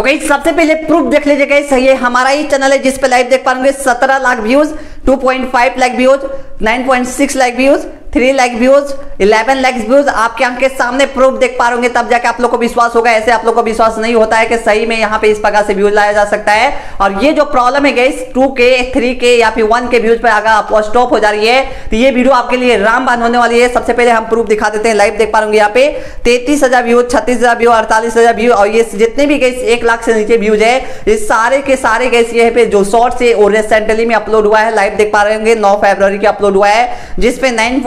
तो गई सबसे पहले प्रूफ देख लीजिए गई ये हमारा ही चैनल है, जिस पे लाइव देख पाएँगे, सत्रह lakh views 2.5 lakh views 9.6 lakh views three lakh views eleven lakh views आपके आँख के सामने प्रूफ देख पा रहे तब जाके आप लोग को विश्वास होगा। ऐसे आप लोग को विश्वास नहीं होता है कि सही में यहाँ पे इस प्रकार से व्यूज़ लाया जा सकता है। और ये जो प्रॉब्लम है गई टू के थ्री के या फिर वन के व्यूज़ पर अगर आप स्टॉप हो जा रही है तो ये वीडियो आपके लिए रामबान होने वाली है। सबसे पहले हम प्रूफ दिखा देते हैं लाइव देख पा रहे यहाँ पे। तैतीस हज़ार व्यूज़ छत्तीस हज़ार व्यू अड़तालीस हज़ार व्यू और ये जितने भी गई एक लाख से नीचे व्यूज़ है, ये सारे के सारे गई ये पे जो शॉर्ट से और रिसेंटली में अपलोड हुआ है लाइव देख पा रहे होंगे। नौ फेब्रवरी के अपलोड हुआ है, जिसपे नाइन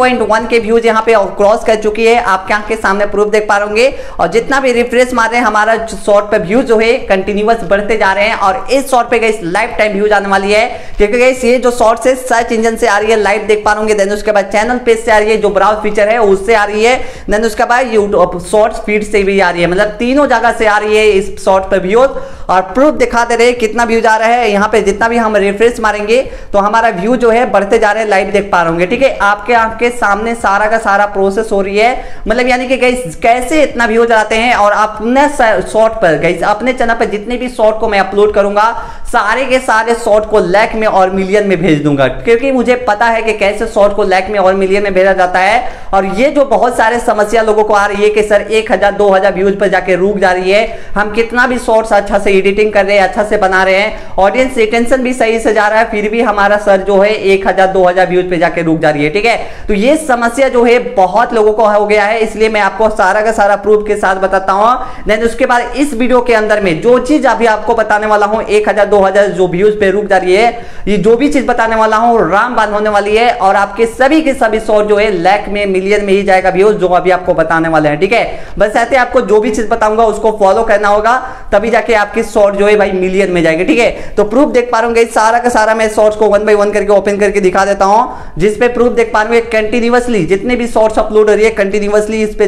के व्यूज़ यहाँ पे क्रॉस कर चुकी है। आपके आँख के सामने प्रूफ देख पा रहे और जितना भी रिफ्रेश मार रहे हैं, हमारा शॉर्ट पे व्यूज़ जो है कंटिन्यूस बढ़ते जा रहे हैं। और इस शॉर्ट पे गई लाइफ टाइम व्यूज़ आने वाली है। क्योंकि गई ये जो शॉर्ट से सर्च इंजन से आ रही है लाइव देख पा रहे उसके बाद चैनल पेज से आ रही है, जो ब्राउज फीचर है, उससे आ रही है। देन उसके बाद यूट्यूब शॉर्ट फ़ीड से भी आ रही है। मतलब तीनों जगह से आ रही है इस शॉर्ट पे व्यूज़ और प्रूफ दिखा दे रहे कितना व्यूज़ आ रहा है। यहाँ पे जितना भी हम रिफ्रेश मारेंगे तो हमारा व्यू जो है, बढ़ते जा रहे हैं लाइव देख पा रहे ठीक है? आपके आपके सामने सारा का सारा प्रोसेस हो रही है। मतलब यानी कि गई कैसे इतना व्यू चलाते हैं और अपने शॉर्ट पर गई अपने चैनल पर जितने भी शॉर्ट को मैं अपलोड करूँगा, सारे के सारे शॉर्ट को लैक में और मिलियन में भेज दूँगा। क्योंकि मुझे पता है कि कैसे शॉर्ट को लैक में और मिलियन में भेजा जाता है। और ये जो बहुत सारे समस्या लोगों को आ रही है कि सर, एक हज़ार, दो हज़ार व्यूज़ पर जाके रुक जा रही है। हम कितना भी शॉर्ट्स अच्छा से एडिटिंग कर रहे हैं अच्छा से बना रहे हैं। ऑडियंस रिटेंशन भी सही से जा रहा है, फिर भी हमारा सर जो है, एक हज़ार, दो हज़ार व्यूज़ पे जाके रुक जा रही है, ठीक है? तो ये समस्या जो है बहुत लोगों को हो गया है, इसलिए मैं आपको सारा का सारा प्रूफ के साथ बताता हूँ। देन उसके बाद इस वीडियो के अंदर में जो चीज़ अभी आपको बताने वाला हूँ, एक हज़ार, दो हज़ार, जो व्यूज़ पे रुक जा रही है, ये जो भी चीज़ बताने वाला हूँ रामबान होने वाली है और आपके सभी के सभी शॉर्ट जो है लैक में मिलियन में ही जाएगा व्यूज़ जो अभी आपको बताने वाले हैं, ठीक है? बस ऐसे आपको जो भी चीज़ बताऊँगा उसको फॉलो करना होगा, तभी जाके आपकी शॉर्ट जो है भाई मिलियन में जाएगी, ठीक है? तो प्रूफ देख पा रहे सारा का सारा मैं शॉर्ट्स को वन बाई वन करके ओपन करके दिखा देता हूँ जिसपे प्रूफ देख पा रहे कंटिन्यूसली जितने भी शॉर्ट्स अपलोड हो रही है कंटिन्यूसली इस पे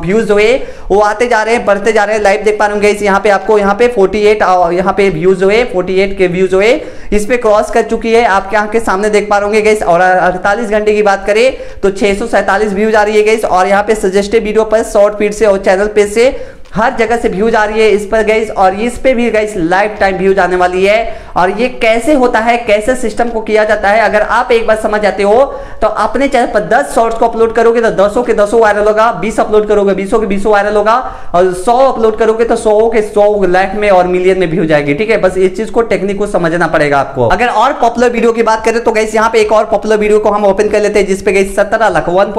व्यूज़ जो है वो आते जा रहे हैं, बढ़ते जा रहे हैं लाइव देख पा रहे हैं यहाँ पे आपको, यहाँ पे 48 यहाँ पे व्यूज़ जो है 48 के व्यूज़ जो है इस पे क्रॉस कर चुकी है आपके यहाँ के सामने देख पा रहे गई और अड़तालीस घंटे की बात करें तो छह व्यूज़ आ रही है गई और यहाँ पे सजेस्टेड वीडियो पर शॉर्ट फ़ीड से और चैनल पे से हर जगह से व्यूज़ आ रही है इस पर गई और इस पे भी गई लाइफ टाइम व्यूज़ आने वाली है। और ये कैसे होता है, कैसे सिस्टम को किया जाता है, अगर आप एक बार समझ जाते हो तो अपने चैनल पर 10 शॉर्ट्स को अपलोड करोगे तो दसों के दसों वायरल होगा 20 अपलोड करोगे, बीसों के बीसों वायरल होगा, और 100 अपलोड करोगे तो 100 के 100 लाख में और मिलियन में व्यूज़ आएगी ठीक है? बस इस चीज़ को टेक्निक को समझना पड़ेगा आपको। अगर और पॉपुलर वीडियो की बात करें तो गई यहाँ पे एक और पॉपुलर वीडियो को हम ओपन कर लेते हैं जिसपे गई सत्रह लाख वन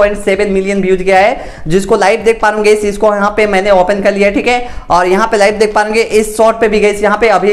मिलियन व्यूज़ गया है, जिसको लाइव देख पा इसको यहाँ पे मैंने ओपन कर लिया ठीक है? और यहाँ पे लाइव देख पाएँगे, इस शॉर्ट पे भी गई यहाँ पे अभी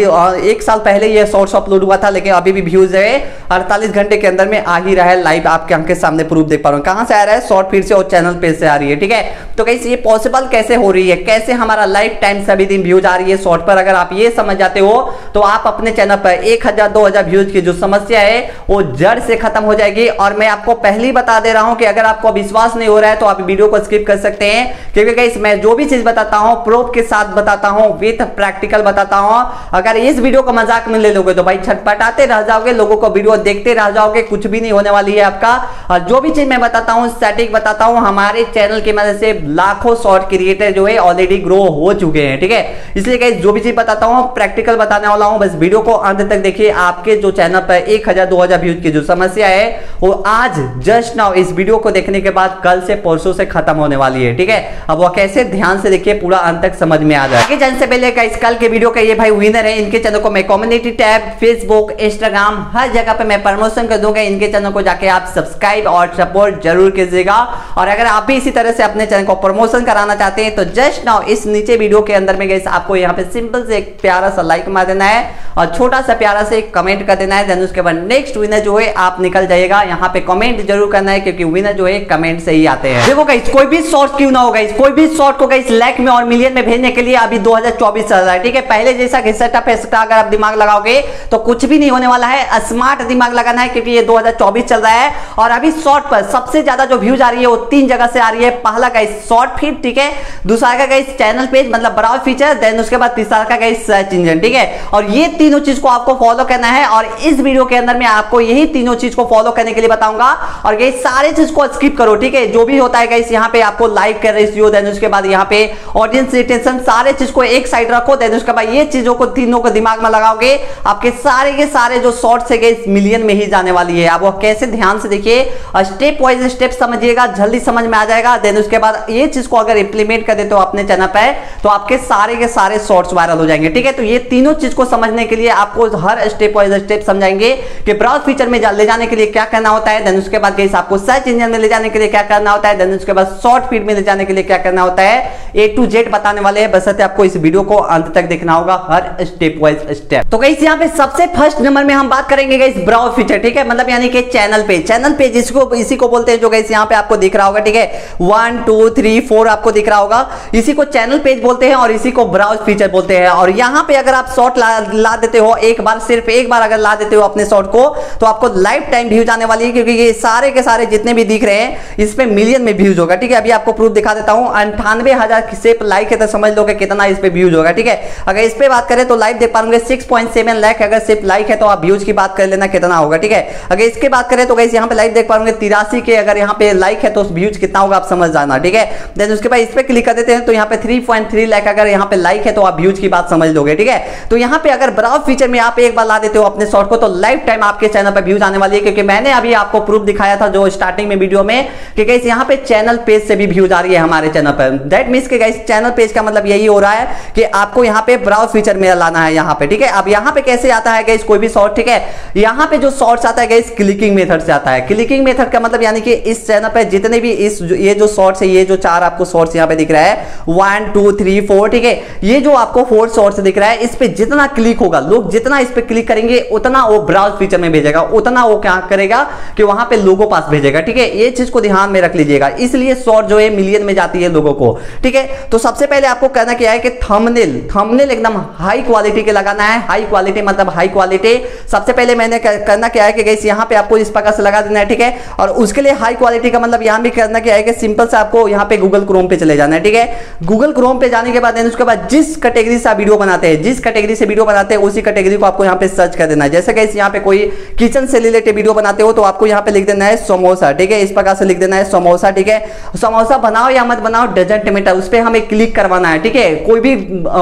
एक साल पहले ये शॉर्ट्स अपलोड हुआ था, लेकिन अभी भी व्यूज़ है। अड़तालीस घंटे के अंदर में आ ही रहा है लाइव आपके आँख के सामने प्रूफ देख पा रहे हो। कहाँ से आ रहा है? शॉर्ट फ़ीड से और चैनल पे से आ रही है, ठीक है? तो कहीं ये पॉसिबल कैसे हो रही है? कैसे हमारा लाइफ टाइम सभी दिन व्यूज़ आ रही है शॉर्ट पर? अगर आप ये समझ जाते हो तो आप अपने चैनल पर एक हज़ार, दो हज़ार व्यूज़ की जो समस्या है, वो जड़ से खत्म हो जाएगी। और मैं आपको पहले ही बता दे रहा हूँ कि अगर आपको विश्वास नहीं हो रहा है तो आप वीडियो को स्किप कर सकते हैं। क्योंकि मैं जो भी चीज़ बताता हूँ प्रूफ के साथ बताता हूँ विथ प्रैक्टिकल बताता हूँ। अगर इस वीडियो को मज़ाक में ले लोगे तो भाई छटपटाते रह जाओगे, लोगों को वीडियो देखते रह जाओगे, कुछ भी नहीं होने वाली है आपका। और जो भी चीज़ मैं बताता हूँ स्टैटिक बताता हूँ, हमारे चैनल की मदद से लाखों शॉर्ट क्रिएटर जो है ऑलरेडी ग्रो हो चुके हैं, ठीक है? इसलिए कहीं जो भी चीज़ बताता हूँ प्रैक्टिकल बताने वाला हूँ। बस वीडियो को अंत तक देखिए, आपके जो चैनल पर एक हज़ार, दो हज़ार व्यूज़ की जो समस्या है, वो आज जस्ट नाउ इस वीडियो को देखने के बाद कल से, परसों से खत्म होने वाली है, ठीक है? अब वो कैसे ध्यान से देखिए, पूरा अंत तक समझ में आ जाए। चैनल से पहले इस कल के वीडियो का ये भाई विनर है, इनके चैनल को मैं कम्युनिटी टैब फेसबुक इंस्टाग्राम हर जगह पे मैं प्रमोशन कर दूँगा, इनके चैनल को जाके आप सब्सक्राइब और सपोर्ट ज़रूर कीजिएगा। और अगर आप भी इसी तरह से अपने चैनल को प्रमोशन कराना चाहते हैं तो जस्ट नाउ इस नीचे वीडियो के अंदर में गई आपको यहाँ पे सिंपल से एक प्यारा सा लाइक मार देना है और छोटा सा प्यारा से कमेंट कर देना है देन उसके बाद नेक्स्ट विनर जो है, आप निकल जाइएगा। यहाँ पे कमेंट ज़रूर करना है, क्योंकि विनर जो है कमेंट से ही आते हैं। देखो गाइस कोई भी शॉर्ट क्यों ना होगा कोई भी शॉर्ट को गाइस लाइक में और मिलियन में भेजने के लिए अभी 2024 चल रहा है। ठीक है, पहले जैसा कि सेटअप है अगर आप दिमाग लगाओगे तो कुछ भी नहीं होने वाला है। स्मार्ट दिमाग लगाना है, क्योंकि ये 2024 चल रहा है। और अभी शॉर्ट पर सबसे ज़्यादा जो व्यूज़ आ रही है, वो तीन जगह से आ रही है। पहला का शॉर्ट फ़ीड ठीक है। दूसरा का गई चैनल पेज मतलब ब्राउज फीचर देन उसके बाद तीसरा का गई सर्च इंजन ठीक है। और ये तीनों चीज़ को आपको फॉलो करना है। और इस वीडियो के अंदर मैं आपको यही तीनों चीज़ को फॉलो करने के लिए बताऊँगा। और गई सारे चीज़ को स्किप करो, ठीक है। जो भी होता है गई यहाँ पे आपको लाइक कर रही देन उसके बाद यहाँ पे ऑडियंस रिटेंशन सारे चीज़ को एक साइड रखो देन बाद ये चीज़ों को तीनों को दिमाग में लगाओगे, आपके सारे के सारे जो शॉर्ट्स है, इस मिलियन में ही जाने वाली है। आप कैसे ध्यान से देखिए स्टेप वाइज स्टेप समझिएगा, जल्दी समझ में आ जाएगा देन उसके बाद ये चीज़ को अगर इंप्लीमेंट कर देते हो अपने चैनल पे तो आपके सारे के सारे शॉर्ट्स वायरल हो जाएँगे, ठीक है? तो ये तीनों चीज़ को समझने के लिए आपको हर स्टेप वाइज स्टेप समझाएँगे कि ब्राउज फीचर में ले जाने के लिए क्या करना होता है देन उसके बाद आपको सर्च इंजन में ले जाने के लिए क्या करना होता है देन उसके बाद शॉर्ट फ़ीड में ले जाने के लिए क्या करना होता है ए टू जेड बताने वाले हैं। बस आपको इस वीडियो को अंत तक देखना होगा हर स्टेप वाइज स्टेप तो कहीं यहाँ पे सबसे फ़र्स्ट नंबर में हम बात करेंगे इस ब्राउज फीचर ठीक है? मतलब यानी कि चैनल पे चैनल पे जिसको इसी को बोलते हैं जो गाइस यहाँ पे आपको दिख रहा होगा ठीक है? वन टू थ्री फोर आपको दिख रहा होगा। इसी को चैनल पेज बोलते हैं और इसी को ब्राउज फीचर बोलते हैं। और यहाँ पे अगर आप शॉर्ट ला, ला देते हो एक बार सिर्फ़ एक बार अगर ला देते हो अपने शॉर्ट को तो आपको लाइफ टाइम व्यूज़ आने वाली है क्योंकि ये सारे के सारे जितने भी दिख रहे हैं इसमें मिलियन में व्यूज़ होगा ठीक है? अभी आपको प्रूफ दिखा देता हूँ। अंठानवे हज़ार से लाइक है तो समझ लो कि कितना इस पे व्यूज़ होगा, ठीक है? अगर इस पे बात करें तो लाइव देख पाएँगे सिक्स पॉइंट सेवन लाख अगर सिर्फ़ लाइक है तो आप व्यूज़ की बात कर लेना कितना होगा, ठीक है? अगर इसके बात करें तो यहाँ पे लाइव देख पाएँगे तिरासी के, अगर यहाँ पे लाइक है तो व्यूज़ कितना होगा आप समझ जाना, ठीक है? देन उसके बाद इस पे क्लिक कर देते हैं तो यहाँ पे थ्री पॉइंट थ्री लाख अगर यहाँ पे लाइक है तो आप व्यूज़ की बात समझ लोगे, ठीक है? तो यहाँ पे अगर ब्राउज फीचर में आप एक बार ला देते हो अपने शॉर्ट को तो लाइफ टाइम आपके चैनल पर व्यूज़ आने वाली है, क्योंकि मैंने अभी आपको प्रूफ दिखाया था जो स्टार्टिंग में वीडियो में कि यहाँ पे चैनल पेज से भी व्यूज़ आ रही है हमारे चैनल पर। दैट मीन्स के चैनल पेज का मतलब यही हो रहा है कि आपको यहाँ पे ब्राउज फीचर मेरा लाना है यहाँ पे, ठीक है? अब यहाँ पे कैसे आता है कोई भी शॉर्ट ठीक है? यहाँ पे जो शॉर्ट्स आता है गाइस क्लिकिंग मेथड से आता है। क्लिकिंग मेथड का मतलब यानी कि इस चैनल पे जितने भी इस ये जो शॉर्ट्स है, ये जो चार आपको शॉर्ट्स यहाँ पे दिख रहा है वन टू थ्री फोर ठीक है? ये जो आपको फोर शॉर्ट्स दिख रहा है, इस पे जितना क्लिक होगा, लोग जितना इस पे क्लिक करेंगे, उतना वो ब्राउज फीचर में भेजेगा, उतना वो क्या करेगा कि वहाँ पे लोगों पास भेजेगा, ठीक है? ये चीज़ को ध्यान में रख लीजिएगा। इसलिए शॉर्ट जो है मिलियन में जाती है लोगों को, ठीक है? तो सबसे पहले आपको कहना क्या है कि थंबनेल थंबनेल एकदम हाई क्वालिटी के लगाना है। हाई क्वालिटी मतलब हाई क्वालिटी सबसे पहले मैंने करना क्या है कि गैस यहाँ पे आपको इस प्रकार से लगा देना है, ठीक है? और उसके लिए हाई क्वालिटी का मतलब यहाँ भी करना क्या है कि सिंपल से आपको यहाँ पे गूगल क्रोम पे चले जाना है, ठीक है? गूगल क्रोम पे जाने के बाद उसके बाद जिस कैटेगरी से आप वीडियो बनाते हैं, जिस कैटेगरी से वीडियो बनाते हैं, उसी कैटेगरी को आपको यहाँ पे सर्च कर देना है। जैसे गैस यहाँ पे कोई किचन से रिलेटेड वीडियो बनाते हो तो आपको यहाँ पे लिख देना है समोसा ठीक है? इस प्रकार से लिख देना है समोसा ठीक है? समोसा बनाओ या मत बनाओ डजेंट मैटर उस पर हमें क्लिक करवाना है, ठीक है? कोई भी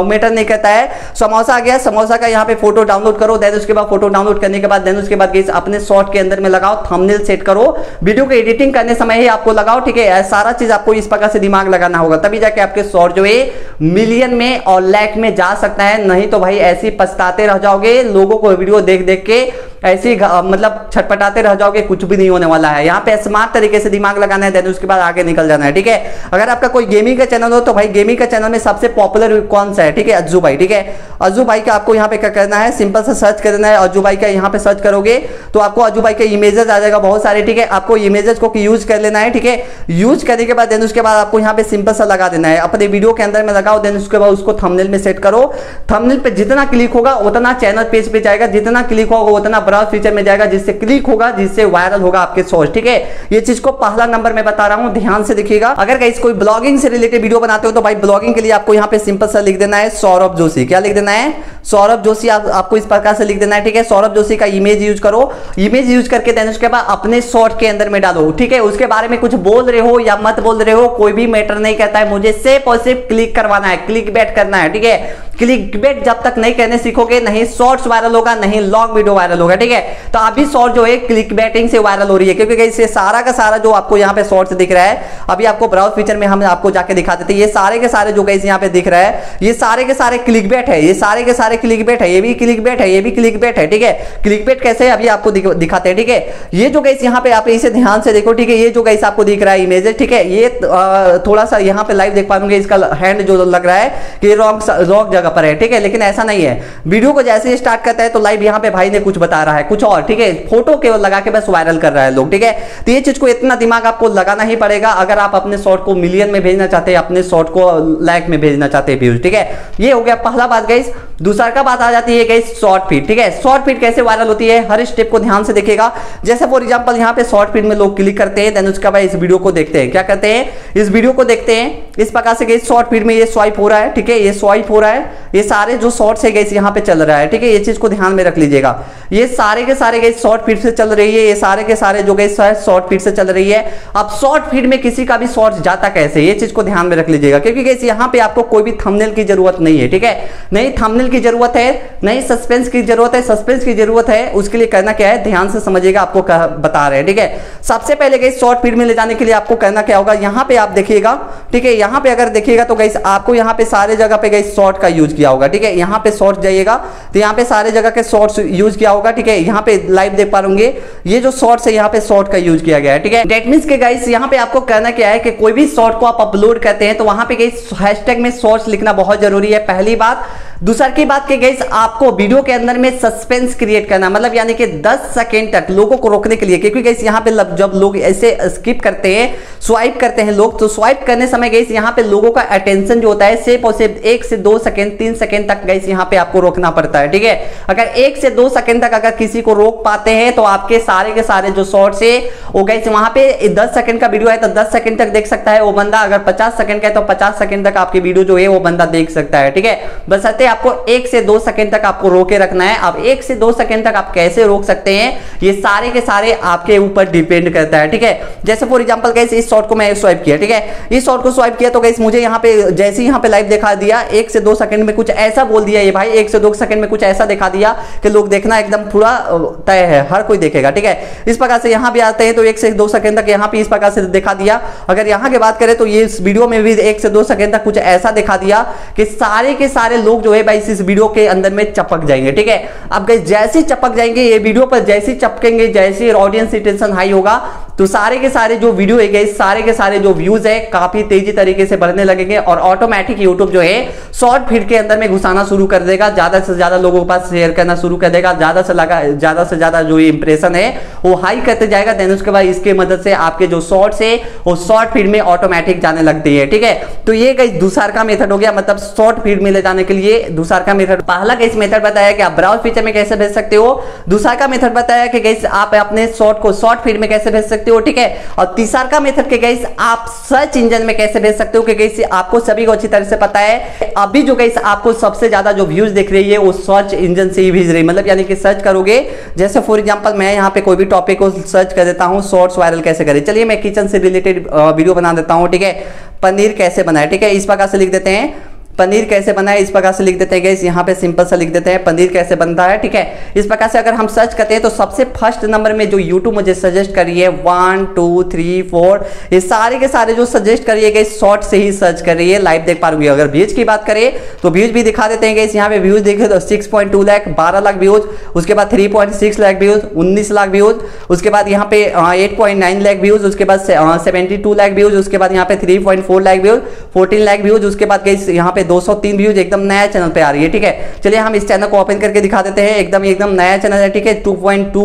मैटर नहीं करता है। समोसा आ गया, समोसा का यहाँ पे फ़ोटो डाउनलोड करो देन उसके बाद फ़ोटो डाउनलोड करने के बाद देन उसके बाद अपने शॉर्ट के अंदर में लगाओ थंबनेल सेट करो। वीडियो को एडिटिंग करने समय ही आपको लगाओ, ठीक है? सारा चीज़ आपको इस प्रकार से दिमाग लगाना होगा, तभी जाके आपके शॉर्ट जो है मिलियन में और लैक में जा सकता है। नहीं तो भाई ऐसे पछताते रह जाओगे, लोगों को वीडियो देख देख के ऐसे ही मतलब छटपटाते रह जाओगे, कुछ भी नहीं होने वाला है। यहाँ पे स्मार्ट तरीके से दिमाग लगाना है देन उसके बाद आगे निकल जाना है, ठीक है? अगर आपका कोई गेमिंग का चैनल हो तो भाई गेमिंग का चैनल में सबसे पॉपुलर कौन सा है, ठीक है? अज्जू भाई, ठीक है? अज्जू भाई का आपको यहाँ पे क्या करना है? सिंपल से सर्च करना है। अज्जू भाई का यहाँ पे सर्च करोगे तो आपको अज्जू भाई के इमेजेस आ जाएगा बहुत सारे, ठीक है? आपको इमेजेस को यूज़ कर लेना है, ठीक है? यूज़ करने के बाद देन उसके बाद आपको यहाँ पे सिंपल सा लगा देना है। अपने वीडियो के अंदर में लगाओ देन उसके बाद उसको थंबनेल में सेट करो। थंबनेल पे जितना क्लिक होगा, उतना चैनल पेज पे जाएगा। जितना क्लिक होगा, उतना ब्राउज फीचर में जाएगा जिससे क्लिक होगा जिससे वायरल होगा आपके सोर्स ठीक है? ये चीज़ को पहला नंबर में बता रहा हूँ ध्यान से देखिएगा। अगर कहीं कोई ब्लॉगिंग से रिलेटेड वीडियो बनाते हो तो भाई ब्लॉगिंग के लिए आपको यहाँ पे सिंपल सा लिख देना है सौरभ जोशी। क्या लिख देना है? सौरभ जोशी आप, आपको इस प्रकार से लिख देना है ठीक है? सौरभ जोशी का इमेज यूज़ करो। इमेज यूज़ करके देन उसके बाद अपने शॉर्ट के अंदर में डालो ठीक है? उसके बारे में कुछ बोल रहे हो या मत बोल रहे हो कोई भी मैटर नहीं कहता है मुझे सिर्फ़ और सिर्फ़ क्लिक करवाना है क्लिक बैट करना है ठीक है? क्लिक बैट जब तक नहीं कहने सीखोगे, नहीं शॉर्ट्स वायरल होगा, नहीं लॉन्ग वीडियो वायरल होगा, ठीक है? तो अभी शॉर्ट जो है क्लिक बैटिंग से वायरल हो रही है, क्योंकि इससे सारा का सारा जो आपको यहाँ पे शॉर्ट्स दिख रहा है, अभी आपको ब्राउज फीचर में हम आपको जाके दिखा देते ये सारे के सारे जो गैस यहाँ पे दिख रहा है, ये सारे के सारे क्लिक बैट है, ये सारे के सारे क्लिक बैट है, ये भी क्लिक बैट है, ये भी क्लिक बैट है, ठीक है? क्लिक बैट कैसे अभी आपको दिखाते हैं, ठीक है? ये जो गैस यहाँ पे, आप इसे ध्यान से देखो, ठीक है? ये जो गैस आपको दिख रहा है इमेज ठीक है? ये थोड़ा सा यहाँ पे लाइव देख पाएँगे, इसका हैंड जो लग रहा है, कि रॉन्ग रॉन्ग जगह पर है, ठीक है? लेकिन ऐसा नहीं है। वीडियो को जैसे ही स्टार्ट करता है तो लाइव यहाँ पे भाई ने कुछ बता रहा है, कुछ और, ठीक है? फ़ोटो केवल लगा के बस वायरल कर रहा है लोग, ठीक है? तो ये चीज़ को इतना दिमाग आपको लगाना ही पड़ेगा, अगर आप अपने शॉर्ट को मिलियन में भेजना चाहते हैं, अपने शॉर्ट को लाइक में भेजना चाहते हैं व्यूज़ ठीक है? ये हो गया पहला बात गई दूसरा का बात आ जाती है गई शॉर्ट फ़ीड ठीक है? शॉर्ट फ़ीड कैसे वायरल होती है, हर स्टेप को ध्यान से देखेगा जैसे फॉर एग्ज़ाम्पल यहाँ पे शॉर्ट फ़ीड में लोग क्लिक करते हैं देन उसके बाद इस वीडियो को देखते हैं। क्या करते हैं? इस वीडियो को देखते हैं। इस प्रकार से गई शॉर्ट फ़ीड में ये स्वाइप हो रहा है, ठीक है? ये स्वाइप हो रहा है। ये सारे जो शॉर्ट्स है गई यहाँ पे चल रहा है, ठीक है? ये चीज़ को ध्यान में रख लीजिएगा। ये सारे के सारे गई शॉर्ट फ़ीड से चल रही है, ये सारे के सारे जो गई शॉर्ट फ़ीड से चल रही है। अब शॉर्ट फ़ीड में किसी का भी शॉर्ट जाता कैसे? ये चीज़ को ध्यान में रख लीजिएगा, क्योंकि गई यहाँ पे आपको कोई भी थंबनेल की ज़रूरत नहीं है, ठीक है? नहीं थंबनेल की ज़रूरत है, नहीं सस्पेंस की ज़रूरत है सस्पेंस की ज़रूरत है, उसके लिए करना क्या है? ध्यान से समझिएगा, आपको बता रहे हैं, ठीक है? सबसे पहले गई शॉर्ट फ़ीड में ले जाने के लिए आपको करना क्या होगा? यहाँ पे आप देखिएगा, ठीक है? यहाँ पे अगर देखिएगा तो गई आपको यहाँ पे सारे जगह पे गई शॉर्ट का किया होगा, ठीक है? यहाँ पे शॉर्ट जाइएगा तो यहाँ पे सारे जगह के शॉर्ट्स यूज़ किया होगा, ठीक है? यहाँ पे लाइव देख पा पाओगे ये जो शॉर्ट्स है यहाँ पे शॉर्ट का यूज़ किया गया है, ठीक है? डेट मीन के गाइस यहाँ पे आपको कहना क्या है कि कोई भी शॉर्ट को आप अपलोड करते हैं तो वहाँ पे गई हैशटैग में शॉर्ट्स लिखना बहुत ज़रूरी है, पहली बात। दूसरा की बात की गई आपको वीडियो के अंदर में सस्पेंस क्रिएट करना मतलब यानी कि 10 सेकेंड तक लोगों को रोकने के लिए, क्योंकि गई यहाँ पे जब लोग ऐसे स्किप करते हैं स्वाइप करते हैं लोग तो स्वाइप करने समय गई यहाँ पे लोगों का अटेंशन जो होता है सिर्फ़ और सिर्फ़ एक से दो सेकेंड तीन सेकेंड तक गई यहाँ पे आपको रोकना पड़ता है, ठीक है? अगर एक से दो सेकेंड तक अगर किसी को रोक पाते हैं तो आपके सारे के सारे जो शॉर्ट्स है, वो गई वहाँ पे दस सेकंड का वीडियो है तो दस सेकंड तक देख सकता है वो बंदा। अगर पचास सेकंड का है तो पचास सेकंड तक आपकी वीडियो जो है, वो बंदा देख सकता है, ठीक है? बस आपको एक से दो सेकंड तक आपको रोके रखना है। अब एक से दो सेकंड तक आप कैसे रोक सकते हैं, ये सारे के सारे आपके ऊपर डिपेंड करता है, ठीक है? जैसे फॉर एग्ज़ाम्पल कैसे इस शॉर्ट को मैं स्वाइप किया, ठीक है? इस शॉर्ट को स्वाइप किया तो कैसे मुझे यहाँ पे जैसे यहाँ पे लाइव दिखा दिया, एक से दो सेकंड में कुछ ऐसा बोल दिया, ये भाई एक से दो सेकंड में कुछ ऐसा दिखा दिया कि लोग देखना एकदम पूरा तय है, हर कोई देखेगा, ठीक है? इस प्रकार से यहाँ भी आते हैं तो एक से दो सेकंड तक यहाँ पे इस प्रकार से दिखा दिया। अगर यहाँ की बात करें तो ये इस वीडियो में भी एक से दो सेकंड तक कुछ ऐसा दिखा दिया कि सारे के सारे लोग जो है भाई इस वीडियो के अंदर में चपक जाएँगे, ठीक है? अब जैसे चपक जाएँगे ये वीडियो पर जैसे चपकेंगे, जैसे ऑडियंस इंटेंशन हाई होगा तो सारे के सारे जो वीडियो है गए सारे के सारे जो व्यूज़ है, काफ़ी तेज़ी तरीके से बढ़ने लगेंगे और ऑटोमेटिक यूट्यूब जो है शॉर्ट फ़ीड के अंदर में घुसाना शुरू कर देगा, ज़्यादा से ज़्यादा लोगों के पास शेयर करना शुरू कर देगा, ज़्यादा से लगा, ज़्यादा से ज़्यादा जो इंप्रेशन है, वो हाई करते जाएगा देन उसके बाद इसके मदद से आपके जो शॉर्ट्स है, वो शॉर्ट फ़ीड में ऑटोमेटिक जाने लगती है, ठीक है? तो ये कई दूसर का मेथड हो गया मतलब शॉर्ट फ़ीड में ले जाने के लिए दूसर का मेथड पहला कैसे मेथड बताया कि आप ब्राउज फीचर में कैसे भेज सकते हो। दूसरा का मेथड बताया कि गैस आप अपने शॉर्ट को शॉर्ट फ़ीड में कैसे भेज सकते हो, ठीक है? और तीसरा का मेथड के गैस आप सर्च इंजन में कैसे भेज सकते हो कि गैस आपको सभी को अच्छी तरह से पता है। अभी जो गैस आपको सबसे ज़्यादा जो व्यूज़ देख रही है, वो सर्च इंजन से ही भेज रही है। मतलब यानी कि सर्च करोगे, जैसे फॉर एग्ज़ाम्पल मैं यहाँ पे कोई भी टॉपिक को सर्च कर देता हूँ शॉर्ट्स वायरल कैसे करें? चलिए मैं किचन से रिलेटेड वीडियो बना देता हूँ, ठीक है? पनीर कैसे बनाए? ठीक है, इस प्रकार से लिख देते हैं। पनीर कैसे बना है, इस प्रकार से लिख देते हैं गैस यहाँ पे सिंपल सा लिख देते हैं, पनीर कैसे बनता है, ठीक है? इस प्रकार से अगर हम सर्च करते हैं तो सबसे फ़र्स्ट नंबर में जो यूट्यूब मुझे सजेस्ट करी है वन टू थ्री फोर ये सारे के सारे जो सजेस्ट करिए गए शॉर्ट से ही सर्च कर रही है लाइव देख पा रही अगर व्यूज़ की बात करें तो व्यूज़ भी दिखा देते हैं गैस यहाँ पे व्यूज़ देखे तो सिक्स पॉइंट टू लाख बारह लाख व्यूज़ उसके बाद three point six lakh views उन्नीस लाख व्यूज़ उसके बाद यहाँ पे eight point nine lakh views उसके बाद सेवेंटी टू लाख व्यूज़ उसके बाद यहाँ पे three point four lakh views fourteen lakh views उसके बाद गई यहाँ पे सौ तीन व्यूज़ एकदम नया चैनल पे आ रही है, ठीक है? चलिए हम इस चैनल को ओपन करके दिखा देते हैं। एकदम एकदम नया चैनल है, ठीक है? Two point two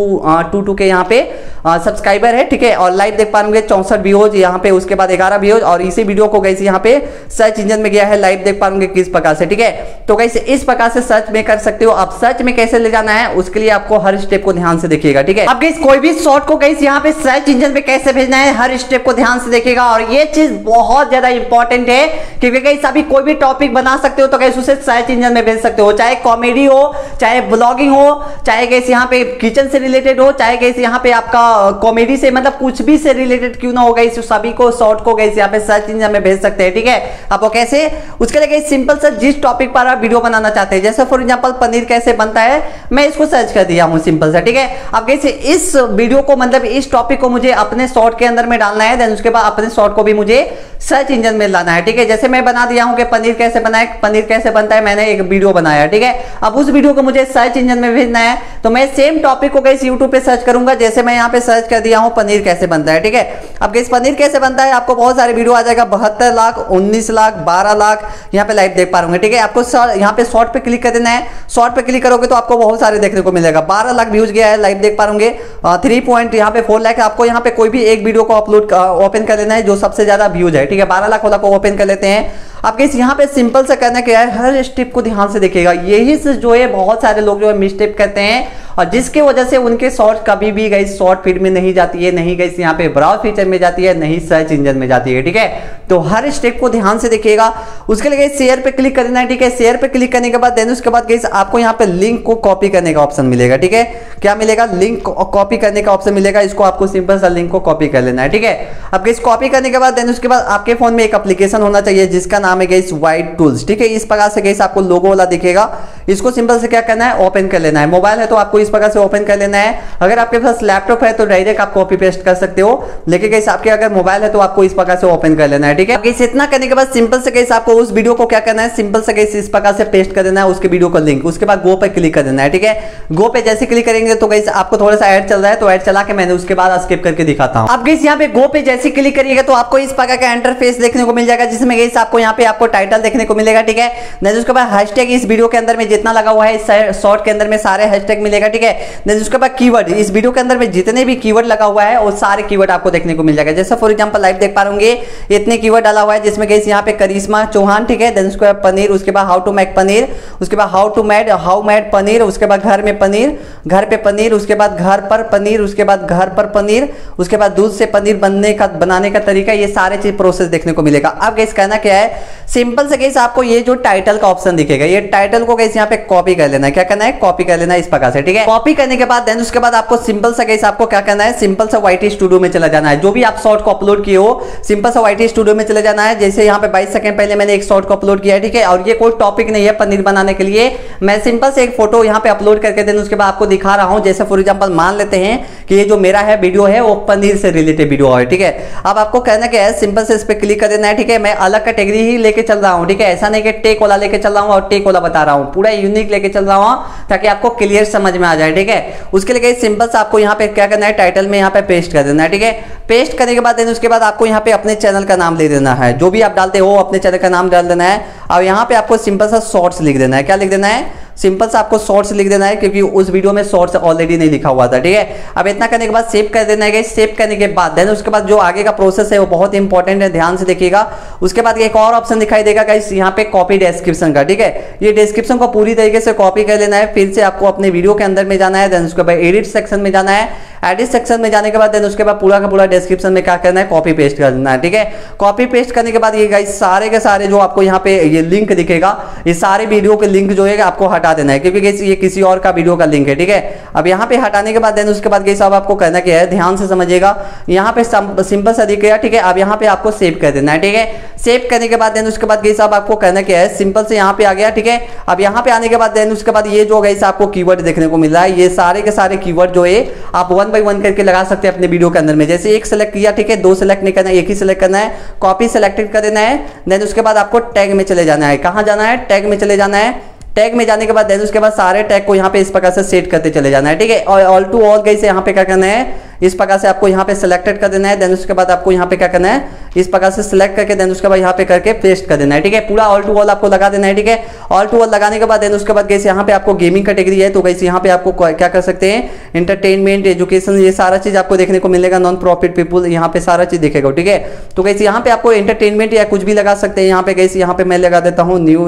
two two के यहाँ पे। सब्सक्राइबर है, ठीक है? और लाइव देख पाएँगे चौसठ व्यूज़ यहाँ पे, उसके बाद ग्यारह व्यूज़ और इसी वीडियो को गई यहाँ पे सर्च इंजन में गया है लाइव देख पाएँगे किस प्रकार से, ठीक है? तो कैसे इस प्रकार से सर्च में कर सकते हो। आप सर्च में कैसे ले जाना है, उसके लिए आपको हर स्टेप को ध्यान से देखिएगा, ठीक है? अब गई कोई भी शॉर्ट को गई यहाँ पे सर्च इंजन में कैसे भेजना है, हर स्टेप को ध्यान से देखिएगा, और ये चीज़ बहुत ज़्यादा इंपॉर्टेंट है, क्योंकि कहीं अभी कोई भी टॉपिक बना सकते हो तो कैसे उसे सर्च इंजन में भेज सकते हो, चाहे कॉमेडी हो, चाहे ब्लॉगिंग हो, चाहे कैसे यहाँ पे किचन से रिलेटेड हो, चाहे कैसे यहाँ पे आपका कॉमेडी से मतलब कुछ भी से रिलेटेड क्यों ना होगा इस सभी को शॉर्ट को कैसे यहाँ पे सर्च इंजन में भेज सकते हैं, ठीक है? आपको कैसे? उसके लिए सिंपल सर जिस टॉपिक पर आप वीडियो बनाना चाहते हैं, जैसे फॉर एग्ज़ाम्पल पनीर कैसे बनता है, मैं इसको सर्च कर दिया हूँ सिंपल सा, ठीक है? अब कैसे इस वीडियो को मतलब इस टॉपिक को मुझे अपने शॉर्ट के अंदर में डालना है देन उसके बाद अपने शॉर्ट को भी मुझे सर्च इंजन में लाना है, ठीक है? जैसे मैं बना दिया हूँ कि पनीर कैसे बनाए, पनीर कैसे बनता है, मैंने एक वीडियो बनाया, ठीक है? अब उस वीडियो को मुझे सर्च इंजन में भेजना है तो मैं सेम टॉपिक को गई यूट्यूब पे सर्च करूँगा, जैसे मैं यहाँ पे सर्च कर दिया हूँ, पनीर कैसे बनता है, ठीक है? अब गैस पनीर कैसे बनता है? आपको बहुत सारे वीडियो आ जाएगा, बहत्तर लाख, उन्नीस लाख, बारह लाख, यहाँ पे लाइव देख पा रहे ठीक है? आपको यहाँ पे शॉर्ट पे क्लिक कर देना है। शॉर्ट पे क्लिक करोगे तो आपको बहुत सारे देखने को मिलेगा। बारह लाख व्यूज़ गया है लाइव देख पा रहे थ्री पॉइंट यहाँ पे फोर लाख आपको यहाँ पे कोई भी एक वीडियो को अपलोड ओपन कर लेना है, जो सबसे ज़्यादा व्यूज़ है, ठीक है? बारह लाख वाला को ओपन कर लेते हैं। आपके यहाँ पे सिंपल से करना क्या है हर स्टेप को ध्यान से देखिएगा। यही से जो है, बहुत सारे लोग जो है मिस्टेप करते हैं, और जिसकी वजह से उनके शॉर्ट कभी भी गई शॉर्ट फ़ीड में नहीं जाती है, नहीं गई यहाँ पे ब्राउज फीचर में जाती है, नहीं सर्च इंजन में जाती है, ठीक है? तो हर स्टेप को ध्यान से देखिएगा। उसके लिए शेयर पे क्लिक करना है, ठीक है? शेयर पे क्लिक करने के बाद देन उसके बाद गई आपको यहाँ पे लिंक को कॉपी करने का ऑप्शन मिलेगा, ठीक है? क्या मिलेगा? लिंक कॉपी करने का ऑप्शन मिलेगा, इसको आपको सिंपल सा लिंक को कॉपी कर लेना है, ठीक है? अब इस कॉपी करने के बाद देन उसके बाद आपके फ़ोन में एक एप्लीकेशन होना चाहिए, जिसका नाम है गई वाइट टूल्स ठीक है? इस प्रकार से गई आपको लोगो वाला दिखेगा। इसको सिंपल से क्या करना है? ओपन कर लेना है। मोबाइल है तो आपको इस प्रकार से ओपन कर लेना है। अगर आपके पास लैपटॉप है तो डायरेक्ट आप कॉपी पेस्ट कर सकते हो। लेकिन कैसे आपके अगर मोबाइल है तो आपको इस प्रकार से ओपन कर लेना है, ठीक है? कैसे इतना करने के बाद सिंपल से कैसे आपको उस वीडियो को क्या करना है? सिंपल से कैसे इस प्रकार से पेस्ट कर देना है, उसके वीडियो को लिंक उसके बाद गो पे क्लिक कर देना है, ठीक है? गो पे जैसे क्लिक करेंगे तो कैसे आपको थोड़ा सा एड चल रहा है तो एड चला के मैंने उसके बाद स्किप करके दिखाता हूँ। अब गई यहाँ पे गो पे जैसे क्लिक करिएगा तो आपको इस प्रकार का इंटरफेस देखने को मिल जाएगा, जिसमें गई आपको यहाँ पे आपको टाइटल देखने को मिलेगा, ठीक है? देन उसके बाद हैशटैग इस वीडियो के अंदर में जितना लगा हुआ है, इस शॉर्ट के अंदर में सारे हैशटैग मिलेगा, ठीक है? देन उसके बाद कीवर्ड इस वीडियो के अंदर में जितने भी कीवर्ड लगा हुआ है, वो सारे कीवर्ड आपको देखने को मिल जाएगा। जैसे फॉर एग्जांपल लाइव देख पा रहे इतने कीवर्ड डाला हुआ है, जिसमें गई यहाँ पे करिश्मा चौहान, ठीक है? देन उसके बाद पनीर, उसके बाद हाउ टू मेक पनीर, उसके बाद how to made how made paneer, उसके बाद घर में पनीर, घर पे पनीर, उसके बाद घर पर पनीर, उसके बाद घर पर पनीर, उसके बाद दूध से पनीर बनने का, बनाने का तरीका, ये सारे चीज़ प्रोसेस देखने को मिलेगा। अब गैस कहना क्या है? सिंपल से गैस आपको ये जो टाइटल का ऑप्शन दिखेगा, ये टाइटल को गैस यहाँ पे कॉपी कर लेना है। क्या करना है? कॉपी कर लेना इस प्रकार से, ठीक है? कॉपी करने के बाद देन उसके बाद आपको सिंपल सा गैस आपको क्या करना है? सिंपल सा वाइट स्टूडियो में चला जाना है। जो भी आप शॉर्ट को अपलोड किए हो सिंपल सा वाइट स्टूडियो में चले जाना है। जैसे यहाँ पे बाईस सेकंड पहले मैंने एक शॉर्ट को अपलोड किया है, ठीक है? और ये कोई टॉपिक नहीं है पनीर बनाने के लिए। मैं सिंपल से एक फ़ोटो यहाँ पे अपलोड करके देन उसके बाद आपको दिखा रहा हूँ। जैसे फॉर एग्ज़ाम्पल मान लेते हैं कि ये जो मेरा है वीडियो है, वो पनीर से रिलेटेड वीडियो है, ठीक है? अब आपको कहना क्या है सिंपल से इस पर क्लिक कर देना है, ठीक है? मैं अलग कैटेगरी ही लेके चल रहा हूँ, ठीक है? ऐसा नहीं कि टेक वाला लेके चल रहा हूँ और टेक वाला बता रहा हूँ। पूरा यूनिक लेके चल रहा हूँ, ताकि आपको क्लियर समझ में आ जाए, ठीक है? उसके लिए सिंपल से आपको यहाँ पे क्या करना है टाइटल में यहाँ पे पेस्ट कर देना है, ठीक है? पेस्ट करने के बाद उसके बाद आपको यहाँ पे अपने चैनल का नाम ले देना है। जो भी आप डालते हो अपने चैनल का नाम डाल देना है। और यहाँ पे आपको सिंपल सा शॉर्ट्स लिख देना है। क्या लिख देना है? सिंपल से आपको शॉर्ट्स लिख देना है, क्योंकि उस वीडियो में शॉर्ट्स ऑलरेडी नहीं लिखा हुआ था, ठीक है? अब इतना करने के बाद सेव कर देना है सेव करने के बाद देन उसके बाद जो आगे का प्रोसेस है, वो बहुत इंपॉर्टेंट है, ध्यान से देखिएगा। उसके बाद एक और ऑप्शन दिखाई देगा गाइस यहाँ पे कॉपी डिस्क्रिप्शन का, ठीक है? ये डिस्क्रिप्शन को पूरी तरीके से कॉपी कर लेना है, फिर से आपको अपने वीडियो के अंदर में जाना है देन उसके बाद एडिट सेक्शन में जाना है। एडिट सेक्शन में जाने के बाद देन उसके बाद पूरा का पूरा डिस्क्रिप्शन में क्या करना है कॉपी पेस्ट कर देना है, ठीक है? कॉपी पेस्ट करने के बाद ये गाइस सारे के सारे जो आपको यहाँ पे ये लिंक दिखेगा, ये सारे वीडियो के लिंक जो है, आपको हटा देना है, क्योंकि ये किसी और का वीडियो का लिंक है, ठीक है? अब यहाँ पे हटाने के बाद देन उसके बाद गई साहब आपको कहना क्या है? ध्यान से समझिएगा। यहाँ पे सिंपल सा दिखेगा ठीक है? अब यहाँ पे आपको सेव कर देना है, ठीक है? सेव करने के बाद देन उसके बाद गई साहब आपको कहना क्या है? सिंपल से यहाँ पे आ गया, ठीक है? अब यहाँ पे आने के बाद देन उसके बाद ये जो गई आपको कीवर्ड देखने को मिल रहा है, ये सारे के सारे कीवर्ड जो है, आप वन बाई वन करके लगा सकते हैं अपने वीडियो के अंदर में। जैसे एक सेलेक्ट किया, ठीक है? दो सेलेक्ट नहीं करना, एक ही सेलेक्ट करना है कॉपी सेलेक्टेड कर देना है देन उसके बाद आपको टैग में चले जाना है। कहाँ जाना है? टैग में चले जाना है। टैग में जाने के बाद उसके बाद सारे टैग को यहाँ पे इस प्रकार से सेट करते चले जाना है, ठीक है? और ऑल टू ऑल गई से यहाँ पे क्या करना है? इस प्रकार से आपको यहाँ पे सिलेक्टेड कर देना है देन उसके बाद आपको यहाँ पे क्या करना है इस प्रकार से सिलेक्ट करके देन उसके बाद यहाँ पे करके पेस्ट कर देना है ठीक है पूरा ऑल टू ऑल आपको लगा देना है ठीक है ऑल टू ऑल लगाने के बाद देन उसके बाद कैसे यहाँ पे आपको गेमिंग कैटेगरी है तो कैसे यहाँ पे आपको क्या कर सकते हैं इंटरटेनमेंट एजुकेशन ये सारा चीज़ आपको देखने को मिलेगा नॉन प्रॉफिट पीपुल यहाँ पे सारा चीज़ देखेगा ठीक है तो कैसे यहाँ पे आपको इंटरटेनमेंट या कुछ भी लगा सकते हैं यहाँ पे कैसे यहाँ पे मैं लगा देता हूँ न्यू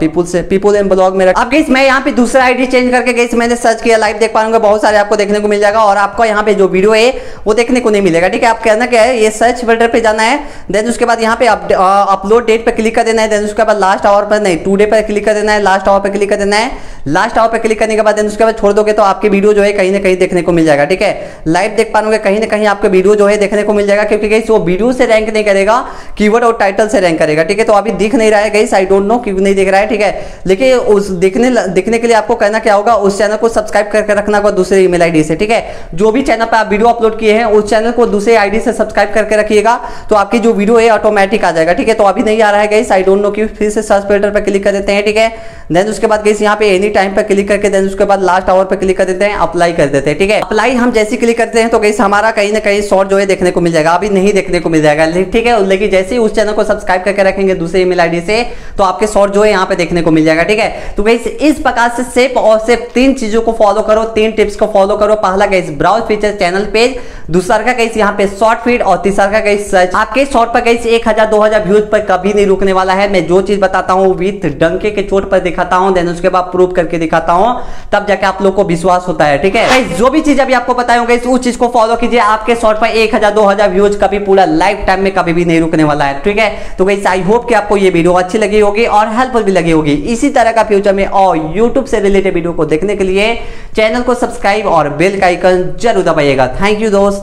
पीपुल से पीपुल एंड ब्लॉग में अब कैसे मैं यहाँ पे दूसरा आईडी चेंज करके कैसे मैंने सर्च किया लाइव देख पाऊँगा बहुत सारे आपको देखने को मिल जाएगा और आपको यहाँ पे जो वीडियो है, वो देखने को नहीं मिलेगा, ठीक है? आप कहना क्या है, ये सर्च फ़िल्टर पे जाना है देन उसके बाद यहाँ पे अपलोड डेट पे क्लिक कर देना है देन उसके बाद लास्ट आवर पर, नहीं टू डे पर क्लिक कर देना है लास्ट आवर पर क्लिक कर देना है लास्ट आवर पर क्लिक करने के बाद देन उसके बाद छोड़ दोगे तो आपके वीडियो जो है कहीं ना कहीं देखने को मिल जाएगा, ठीक है? लाइव देख पाओगे कहीं ना कहीं आपके वीडियो जो है देखने को मिल जाएगा, क्योंकि कहीं वो वीडियो से रैंक नहीं करेगा कीवर्ड और टाइटल से रैंक करेगा, ठीक है? तो अभी दिख नहीं रहा है गई आई डोंट नो क्यों नहीं दिख रहा है, ठीक है? लेकिन उस दिखने दिखने के लिए आपको कहना क्या होगा, उस चैनल को सब्सक्राइब करके रखना होगा, दूसरे ईमेल आईडी से, ठीक है? जो भी चैनल पर आप वीडियो अपलोड किए हैं, उस चैनल को दूसरे आईडी से सब्सक्राइब करके रखिएगा तो आपकी जो वीडियो है ऑटोमेटिक आ जाएगा, ठीक है? तो अभी नहीं आ रहा है गाइस आई डोंट नो कि फिर से सर्च फ़िल्टर पर क्लिक कर देते हैं, ठीक है? देन उसके बाद गाइस यहाँ पे एनी टाइम पर क्लिक करके देन उसके बाद लास्ट आवर पर क्लिक कर देते हैं अप्लाई कर देते हैं, ठीक है? अप्लाई हम जैसे क्लिक करते हैं तो गाइस हमारा कहीं ना कहीं शॉर्ट जो है, देखने को मिल जाएगा। अभी नहीं देखने को मिल जाएगा ठीक है? लेकिन जैसे ही उस चैनल को सब्सक्राइब करके रखेंगे, दूसरे ईमेल आईडी से तो आपके शॉर्ट जो है, यहाँ पे देखने को मिल जाएगा, ठीक है? तो गाइस इस प्रकार से सिर्फ़ और सिर्फ़ तीन चीज़ों को फॉलो करो, तीन टिप्स को फॉलो करो। पहला guys browse feature channel page दूसरा का गाइस यहाँ पे शॉर्ट फ़ीड और तीसरा का गाइस सर्च आपके शॉर्ट पर गई एक हज़ार, दो हज़ार व्यूज़ पर कभी नहीं रुकने वाला है। मैं जो चीज़ बताता हूँ विथ डंके के चोट पर दिखाता हूँ देन उसके बाद प्रूव करके दिखाता हूँ। तब जाके आप लोग को विश्वास होता है, ठीक है? जो भी चीज़ अभी आपको बताया गई उस चीज़ को फॉलो कीजिए। आपके शॉर्ट पर एक हज़ार, दो हज़ार व्यूज़ कभी पूरा लाइफ टाइम में कभी भी नहीं रुकने वाला है, ठीक है? तो गई आई होप कि आपको ये वीडियो अच्छी लगी होगी और हेल्पफुल भी लगी होगी। इसी तरह का फ्यूचर में और यूट्यूब से रिलेटेड वीडियो को देखने के लिए चैनल को सब्सक्राइब और बेल का आइकन ज़रूर दबाइएगा। थैंक यू दोस्त।